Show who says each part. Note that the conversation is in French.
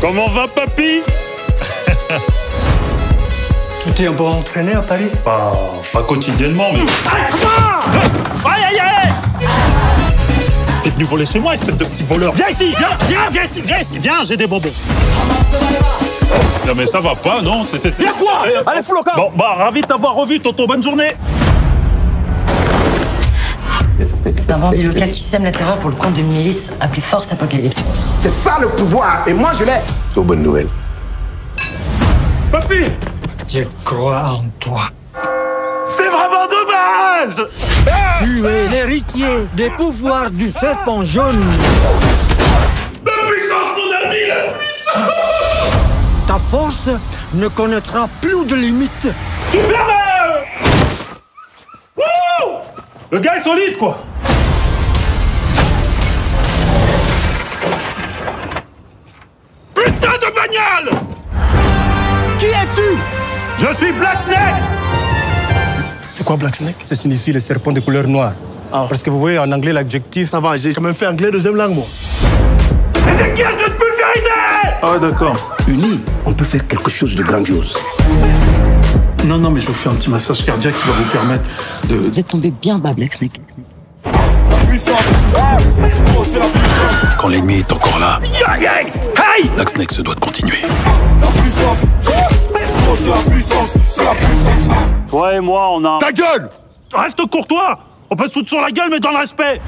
Speaker 1: Comment va, papy
Speaker 2: Tout est un bon entraîné à Paris
Speaker 1: pas, pas quotidiennement, mais.
Speaker 3: Aïe aïe aïe
Speaker 1: T'es venu voler chez moi, espèce de petit voleur.
Speaker 3: Viens ici, viens, viens, viens ici, viens ici, viens, j'ai des bonbons.
Speaker 1: Non, mais ça va pas, non? C'est.
Speaker 3: Viens quoi? Allez, fous le camp Bon, bah, ravi de t'avoir revu, Toto, bonne journée
Speaker 4: un bandit local qui sème la terreur pour le compte d'une milice appelée Force Apocalypse.
Speaker 5: C'est ça le pouvoir, et moi je l'ai.
Speaker 6: Aux bonnes nouvelles.
Speaker 1: Papy
Speaker 2: Je crois en toi.
Speaker 1: C'est vraiment dommage
Speaker 7: Tu es l'héritier des pouvoirs du serpent jaune.
Speaker 1: La puissance, mon ami, la puissance
Speaker 7: Ta force ne connaîtra plus de limites.
Speaker 1: Superman Wouh Le gars est solide, quoi Je suis Black Snake
Speaker 2: C'est quoi Black Snake? Ça signifie le serpent de couleur noire. Parce que vous voyez en anglais l'adjectif.
Speaker 5: Ça va, j'ai quand même fait anglais deuxième langue, moi.
Speaker 1: A de pulvérisé Ah, d'accord.
Speaker 6: Unis, on peut faire quelque chose de grandiose.
Speaker 1: Non, non, mais je vous fais un petit massage cardiaque qui va vous permettre de...
Speaker 4: Vous êtes tombé bien bas, Black Snake.
Speaker 6: Quand l'ennemi est encore là,
Speaker 1: Hey
Speaker 6: Black Snake se doit de continuer.
Speaker 3: Toi et moi, on a...
Speaker 5: Ta gueule
Speaker 3: Reste courtois. On peut se foutre sur la gueule, mais dans le respect